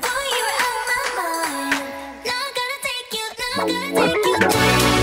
Why you out my mind? Not gonna take you, not gonna take you.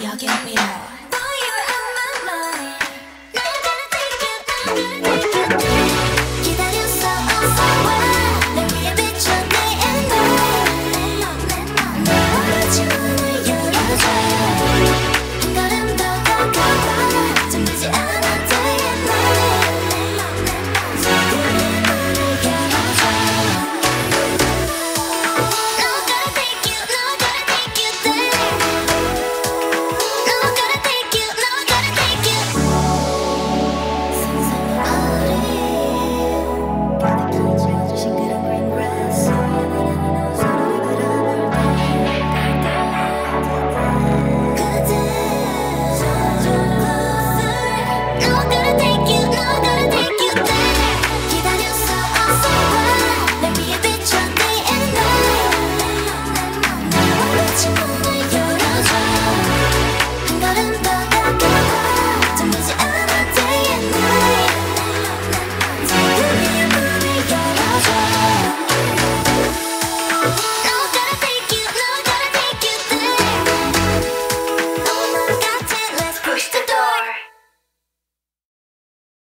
y'all